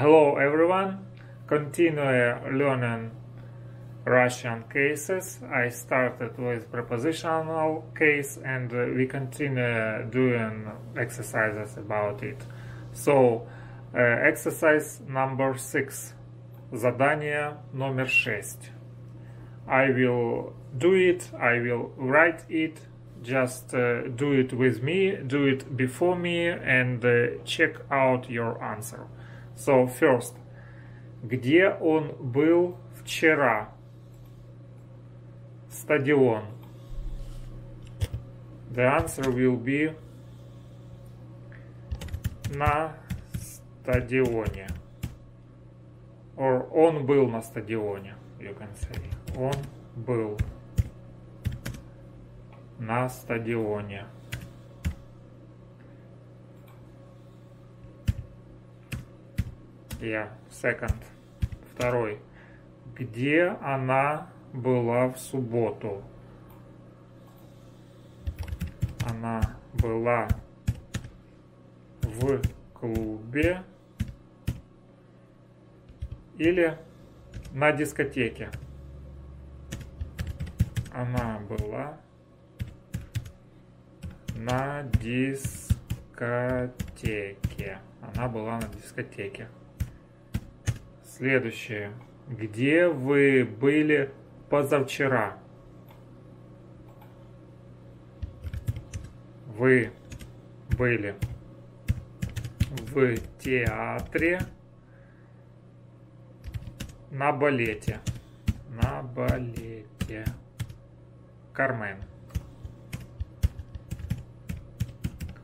Hello everyone, continue learning Russian cases. I started with prepositional case and uh, we continue doing exercises about it. So, uh, exercise number 6. Задание номер 6. I will do it, I will write it, just uh, do it with me, do it before me and uh, check out your answer. So, first, где он был вчера? Стадион. The answer will be на стадионе. Or он был на стадионе, you can say. Он был на стадионе. Yeah, second. Второй. Где она была в субботу? Она была в клубе или на дискотеке. Она была на дискотеке. Она была на дискотеке. Следующее. Где вы были позавчера? Вы были в театре на балете. На балете. Кармен.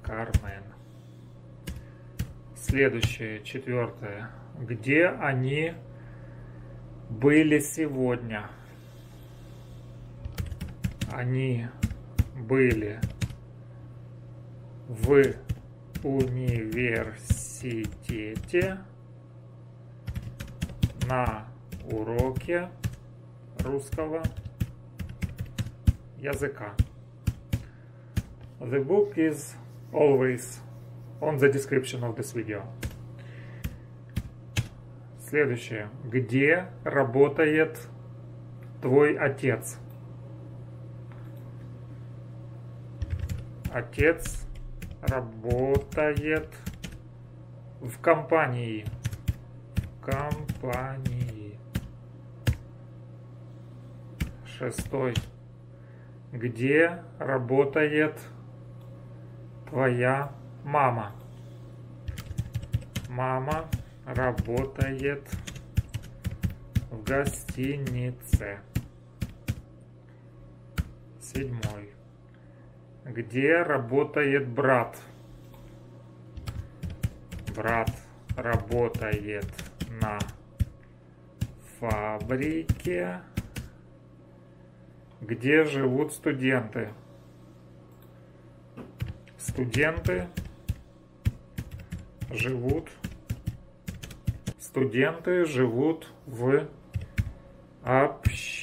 Кармен. Следующее, четвертое. Где они были сегодня? Они были в университете на уроке русского языка. The book is always on the description of this video. Следующее. Где работает твой отец? Отец работает в компании. В компании. Шестой. Где работает твоя мама? Мама работает в гостинице. Седьмой. Где работает брат? Брат работает на фабрике. Где живут студенты? Студенты живут студенты живут в общежитии.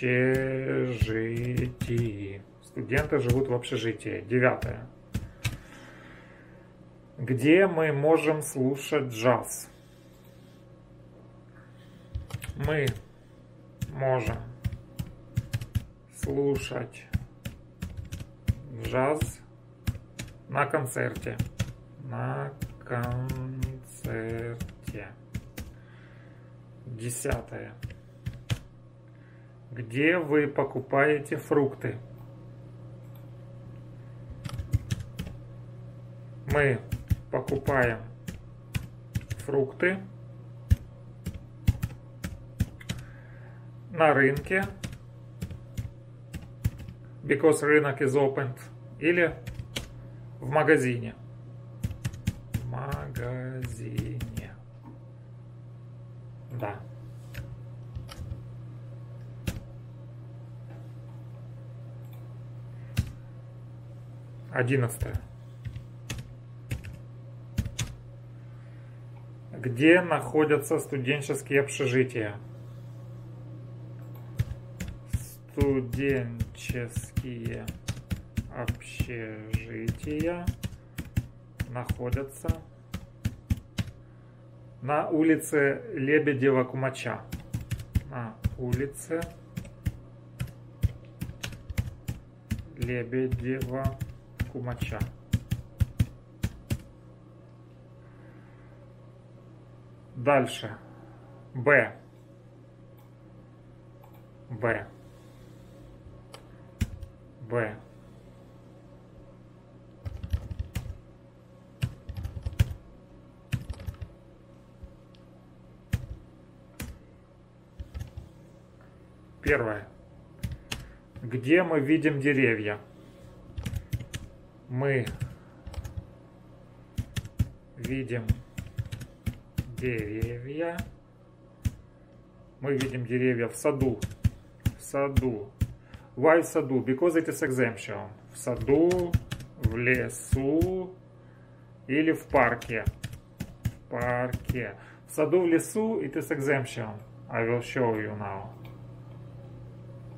Студенты живут в общежитии. Девятое. Где мы можем слушать джаз? Мы можем слушать джаз на концерте. На концерте. Десятое. Где вы покупаете фрукты? Мы покупаем фрукты на рынке, because рынок is opened, или в магазине. В магазине. Да. Одиннадцатое. Где находятся студенческие общежития? Студенческие общежития находятся На улице Лебедева Кумача. На улице Лебедева Кумача. Дальше. Б. Б. Б. Первое. Где мы видим деревья? Мы видим деревья. Мы видим деревья в саду. В саду. Why в саду? Because it is exemption. В саду, в лесу или в парке. В парке. В саду, в лесу it is exemption. I will show you now.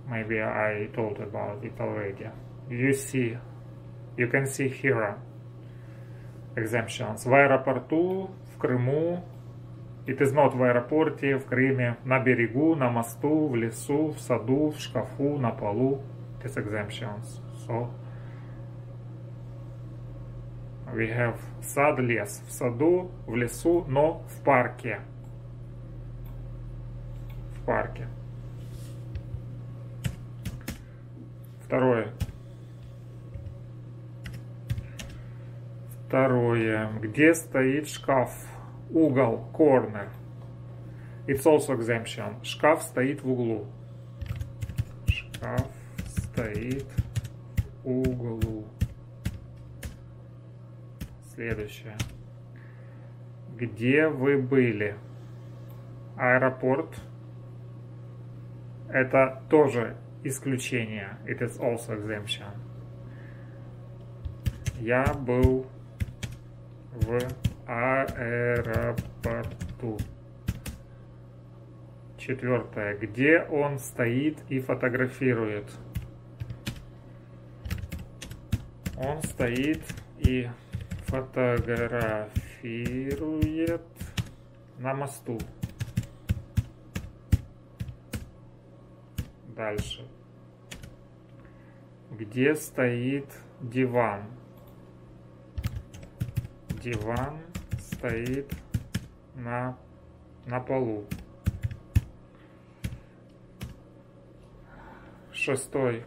Maybe I told about it already. You see, you can see here exemptions. В аэропорту, в Крыму, It is not в аэропорте, в Крыме, на берегу, на мосту, в лесу, в саду, в шкафу, на полу. It is exemptions. So, we have сад, лес. В саду, в лесу, но в парке. В парке. Второе. Второе. Где стоит шкаф? Угол, corner. It's also exemption. Шкаф стоит в углу. Шкаф стоит в углу. Следующее. Где вы были? Аэропорт. Это тоже исключение. It is also exemption. Я был в аэропорту. Четвертое. Где он стоит и фотографирует? Он стоит и фотографирует на мосту. Дальше. Где стоит диван? Диван стоит на, на полу. Шестой.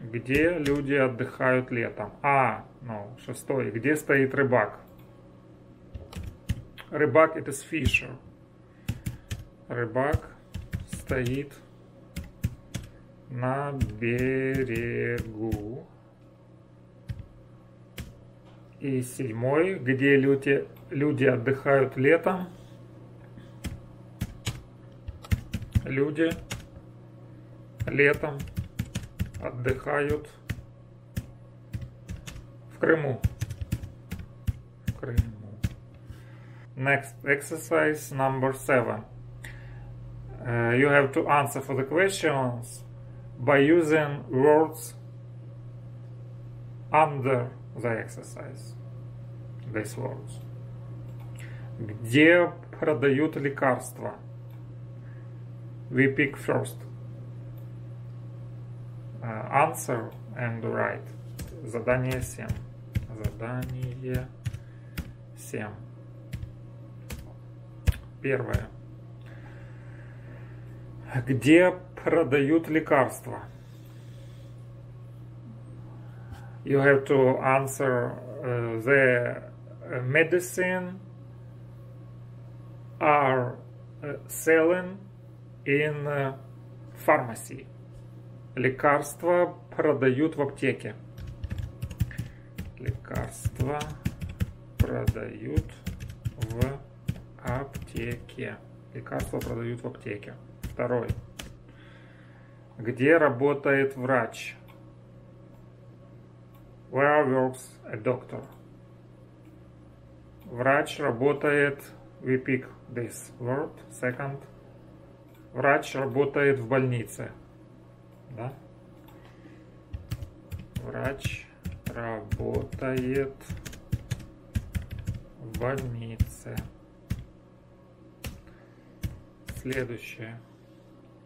Где люди отдыхают летом? А, ну, шестой. Где стоит рыбак? Рыбак это is fisher. Рыбак стоит на берегу. И седьмой, где люди, люди отдыхают летом. Люди летом отдыхают в Крыму. В Крыму. Next exercise number seven. Uh, you have to answer for the questions by using words under the exercise. These words. Где продают лекарства? We pick first. Uh, answer and write. Задание 7. Задание 7. Первое. Где продают лекарства? You have to answer uh, the medicine are uh, selling in uh, pharmacy. Лекарства продают в аптеке. Лекарства продают в аптеке. Лекарства продают в аптеке. Второй. Где работает врач? Where works a doctor? Врач работает, we pick this word, second. Врач работает в больнице. Да? Врач работает в больнице. Следующее.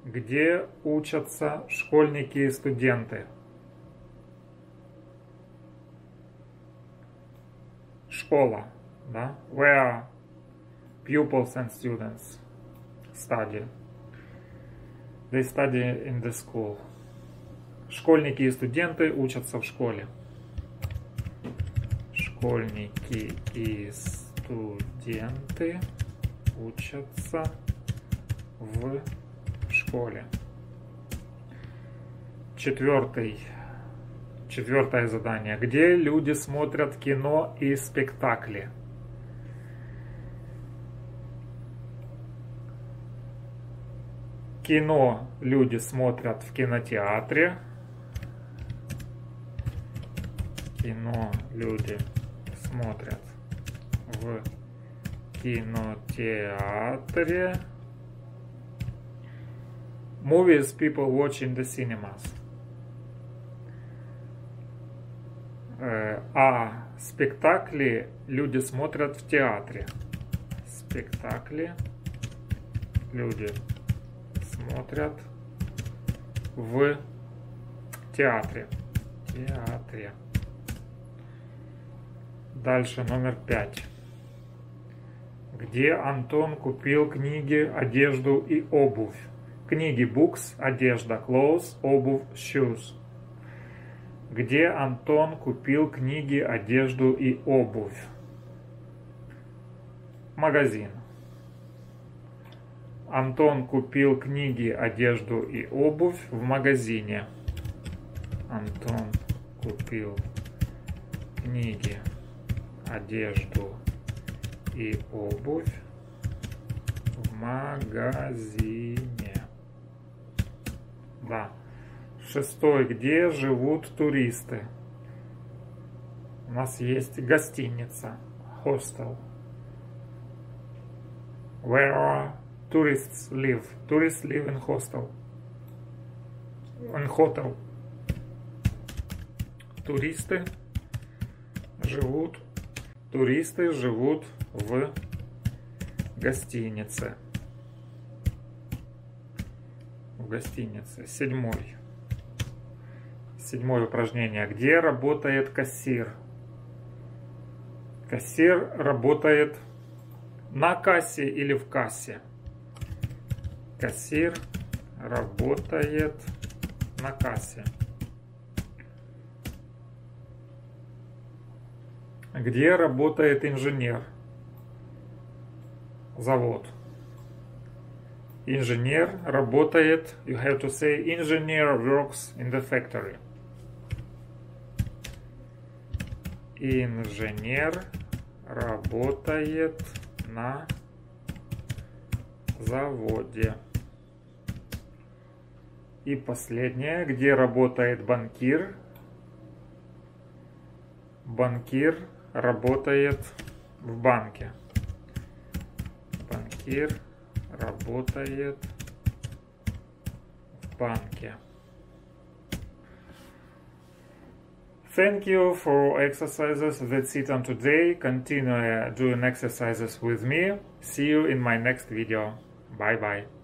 Где учатся школьники и студенты? Школа, да? Where pupils and students study. They study in the school. Школьники и студенты учатся в школе. Школьники и студенты учатся в школе. Четвертый. Четвертое задание. Где люди смотрят кино и спектакли? Кино люди смотрят в кинотеатре. Кино люди смотрят в кинотеатре. Movies people watch in the cinemas. А спектакли люди смотрят в театре. Спектакли люди смотрят в театре. Театре. Дальше номер пять. Где Антон купил книги, одежду и обувь? Книги books, одежда clothes, обувь shoes. Где Антон купил книги, одежду и обувь? Магазин. Антон купил книги, одежду и обувь в магазине. Антон купил книги, одежду и обувь в магазине. Да. Шестой. Где живут туристы? У нас есть гостиница. Hostel. Where tourists live? Tourists live in hostel. In hotel. Туристы живут. Туристы живут в гостинице. В гостинице. Седьмой. Седьмое упражнение. Где работает кассир? Кассир работает на кассе или в кассе. Кассир работает на кассе. Где работает инженер? Завод. Инженер работает, you have to say, engineer works in the factory. Инженер работает на заводе. И последнее, где работает банкир. Банкир работает в банке. Банкир работает в банке. Thank you for exercises. That's it on today. Continue doing exercises with me. See you in my next video. Bye bye.